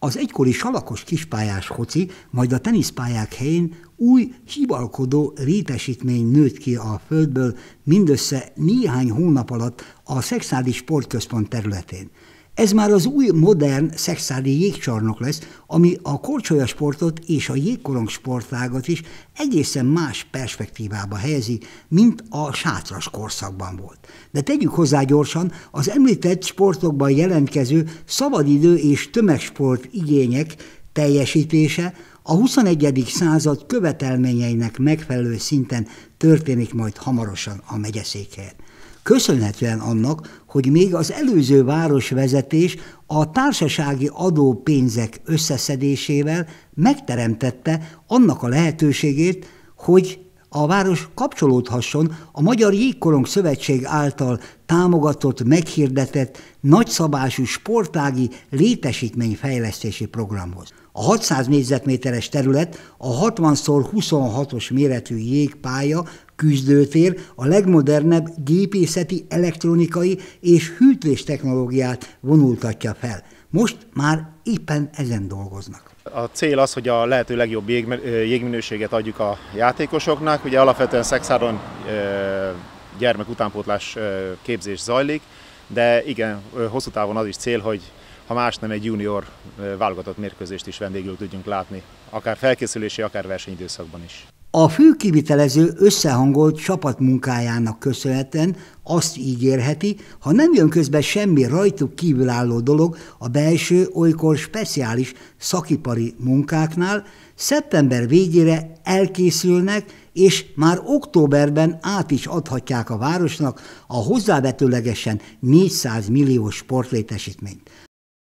Az egykori salakos kispályás hoci, majd a teniszpályák helyén új, hibalkodó létesítmény nőtt ki a földből mindössze néhány hónap alatt a Szexádi Sportközpont területén. Ez már az új, modern szexádi jégcsarnok lesz, ami a korcsolyasportot és a jégkorong sportágat is egészen más perspektívába helyezi, mint a sátras korszakban volt. De tegyük hozzá gyorsan, az említett sportokban jelentkező szabadidő és tömegsport igények teljesítése a 21. század követelményeinek megfelelő szinten történik majd hamarosan a megyeszékhelyen köszönhetően annak, hogy még az előző városvezetés a társasági adópénzek összeszedésével megteremtette annak a lehetőségét, hogy a város kapcsolódhasson a Magyar Jégkorong Szövetség által támogatott, meghirdetett nagyszabású sportági létesítményfejlesztési programhoz. A 600 négyzetméteres terület a 60x26-os méretű jégpálya küzdőtér a legmodernebb gépészeti, elektronikai és hűtés technológiát vonultatja fel. Most már éppen ezen dolgoznak. A cél az, hogy a lehető legjobb jégminőséget adjuk a játékosoknak. Ugye alapvetően Szexáron gyermek utánpótlás képzés zajlik, de igen, hosszú távon az is cél, hogy ha más nem egy junior válogatott mérkőzést is vendégül tudjunk látni, akár felkészülési, akár versenyidőszakban is. A fő kivitelező összehangolt csapatmunkájának köszönhetően azt ígérheti, ha nem jön közbe semmi rajtuk kívülálló dolog a belső, olykor speciális szakipari munkáknál, szeptember végére elkészülnek, és már októberben át is adhatják a városnak a hozzávetőlegesen 400 milliós sportlétesítményt.